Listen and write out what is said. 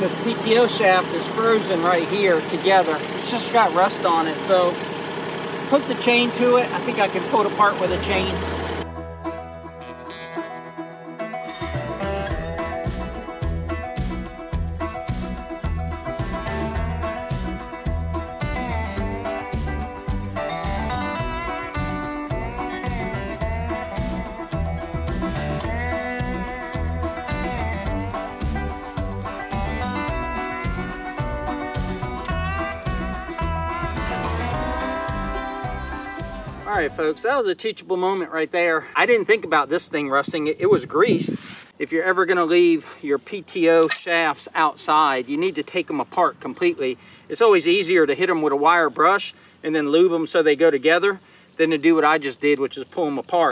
This PTO shaft is frozen right here together. It's just got rust on it. So hook the chain to it. I think I can pull it apart with a chain. All right, folks, that was a teachable moment right there. I didn't think about this thing rusting. It, it was greased. If you're ever gonna leave your PTO shafts outside, you need to take them apart completely. It's always easier to hit them with a wire brush and then lube them so they go together than to do what I just did, which is pull them apart.